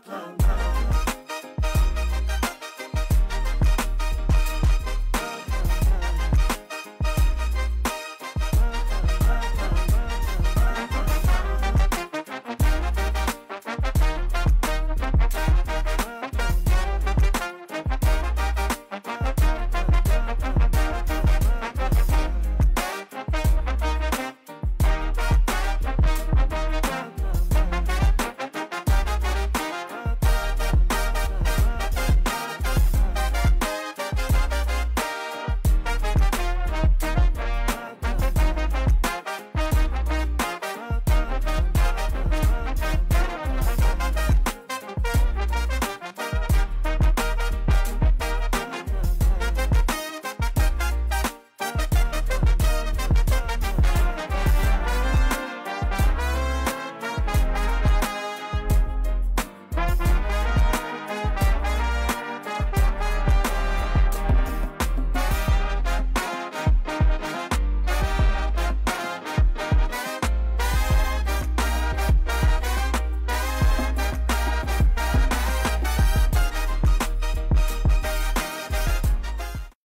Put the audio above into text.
clown, clown.